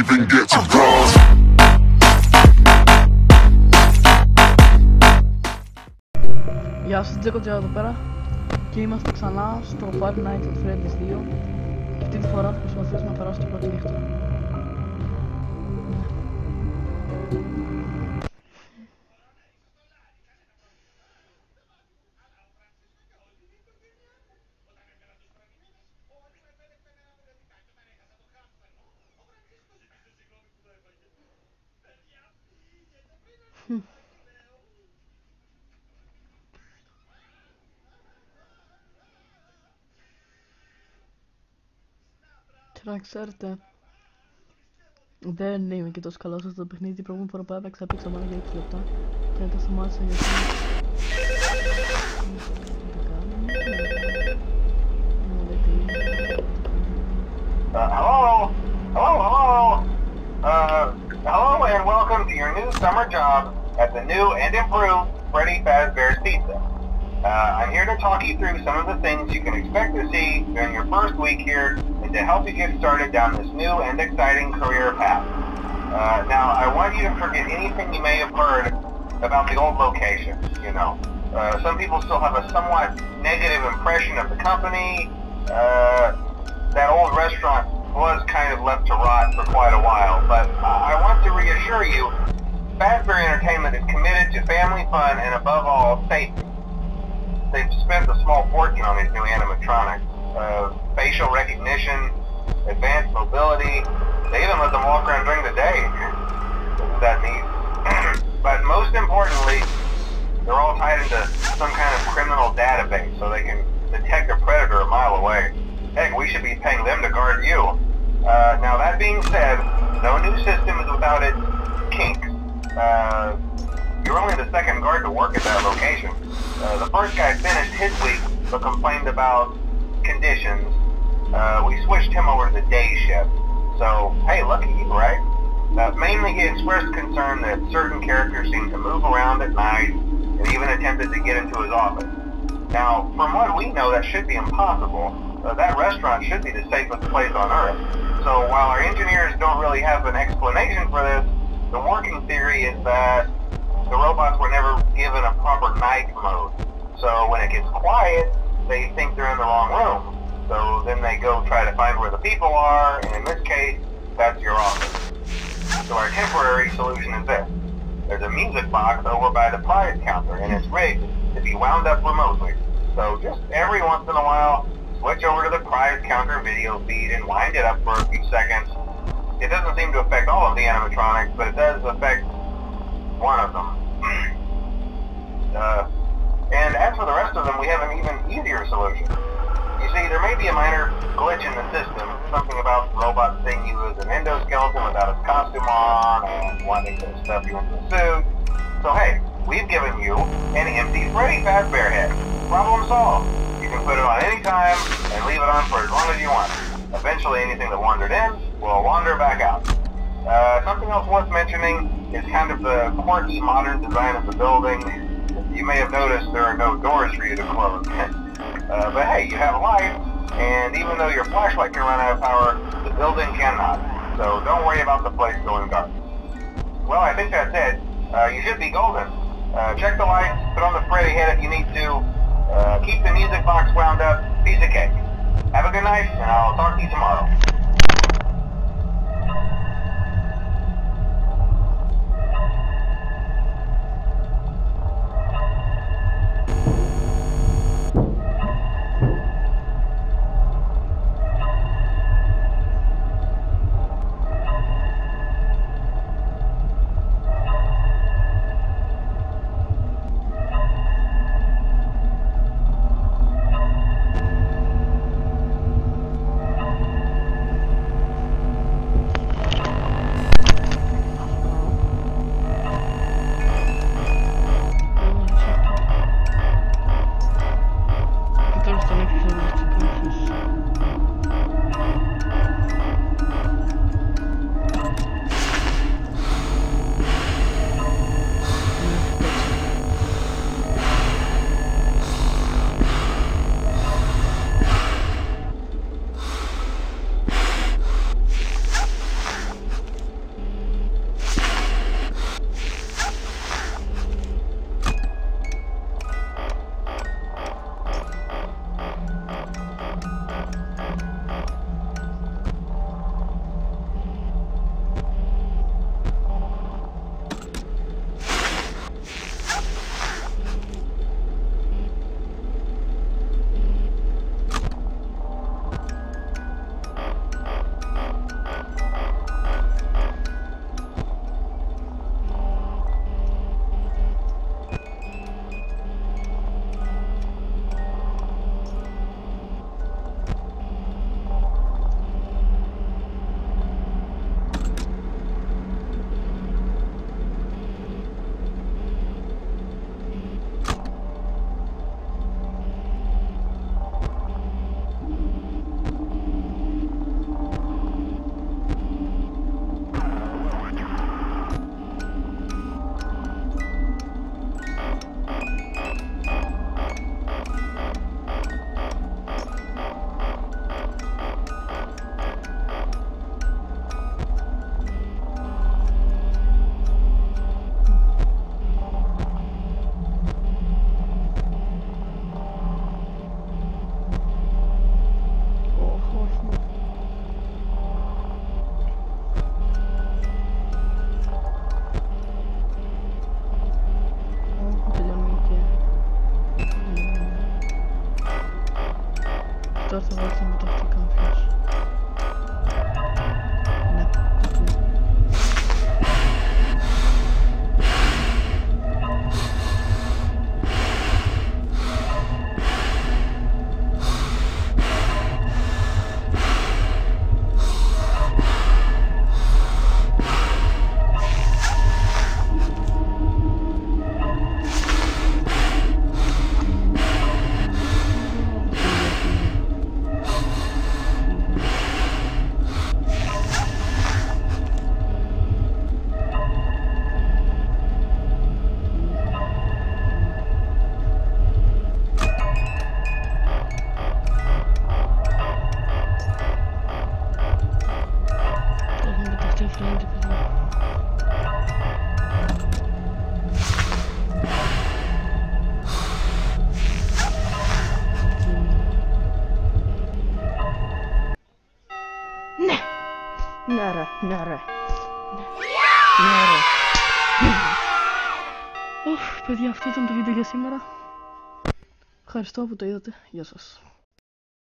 even get to cross. Γεια σας, Τζέκο Τζέο εδώ πέρα και είμαστε ξανά στο Five Nights at Freddy's 2 και αυτή τη φορά θα προσπαθήσουμε να περάσω την πρώτη νύχτα. Και να ξέρετε, δεν είμαι και τόσο καλό σε αυτό το παιχνίδι. Την προηγούμενη φορά που έπαιξα, έπαιξα μόνο για 6 λεπτά και μετά σταμάτησα γιατί... Uh, hello? Hello, hello? Uh, hello and welcome to your new summer job at the new and improved Freddy Fazbear's Pizza. Uh, I'm here to talk you through some of the things you can expect to see during your first week here and to help you get started down this new and exciting career path. Uh, now, I want you to forget anything you may have heard about the old location, you know. Uh, some people still have a somewhat negative impression of the company. Uh, that old restaurant was kind of left to rot for quite a while, but I I want to reassure you, Fazbear Entertainment is committed to family fun and above all, safety. They've spent a small fortune on these new animatronics. Uh, facial recognition, advanced mobility, they even let them walk around during the day. Isn't that neat? but most importantly, they're all tied into some kind of criminal database so they can detect a predator a mile away. Heck, we should be paying them to guard you. Uh, now that being said, no new system is without its kinks. Uh, you're only the second guard to work at that location. Uh, the first guy finished his week but complained about conditions. Uh, we switched him over to the day shift. So, hey, lucky you, right? Uh, mainly he expressed concern that certain characters seemed to move around at night and even attempted to get into his office. Now, from what we know, that should be impossible. Uh, that restaurant should be the safest place on Earth. So while our engineers don't really have an explanation for this, the working theory is that the robots were never given a proper night mode. So when it gets quiet, they think they're in the wrong room. So go try to find where the people are, and in this case, that's your office. So our temporary solution is this. There's a music box over by the prize counter, and it's rigged to be wound up remotely. So just every once in a while, switch over to the prize counter video feed and wind it up for a few seconds. It doesn't seem to affect all of the animatronics, but it does affect one of them. uh, and as for the rest of them, we have an even easier solution. See, there may be a minor glitch in the system, something about the robot seeing you as an endoskeleton without its costume on, and wanting to stuff you into a suit. So hey, we've given you an empty Freddy Fazbear head. Problem solved. You can put it on any time and leave it on for as long as you want. Eventually anything that wandered in will wander back out. Uh, something else worth mentioning is kind of the quirky modern design of the building. You may have noticed there are no doors for you to close. Uh, but hey, you have a light, and even though your flashlight can run out of power, the building cannot. So don't worry about the place going dark. Well, I think that's it. Uh, you should be golden. Uh, check the lights, put on the Freddy head if you need to. Uh, keep the music box wound up. Piece of cake. Have a good night, and I'll talk to you tomorrow. Sachen runterkaufen. Freunde Ne! Nara, Ουφ, παιδιά, αυτό ήταν το βίντεο για σήμερα. Ευχαριστώ που το είδατε. Γεια σας.